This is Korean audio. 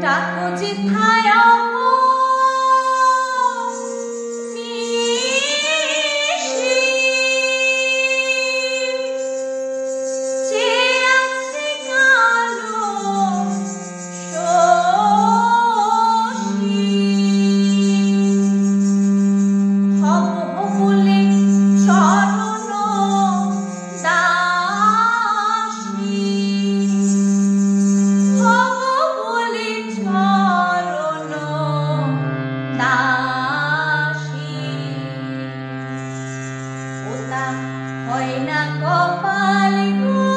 자, 꽃이 타요. Hoy na ko paligo